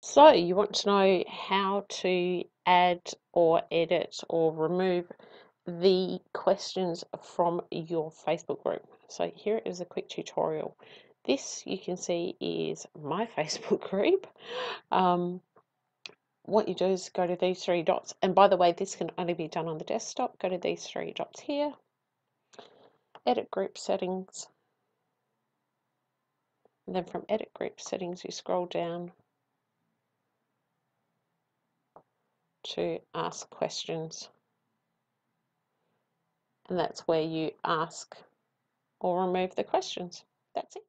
So you want to know how to add or edit or remove the questions from your Facebook group. So here is a quick tutorial. This you can see is my Facebook group. Um, what you do is go to these three dots and by the way this can only be done on the desktop. Go to these three dots here, edit group settings and then from edit group settings you scroll down to ask questions. And that's where you ask or remove the questions. That's it.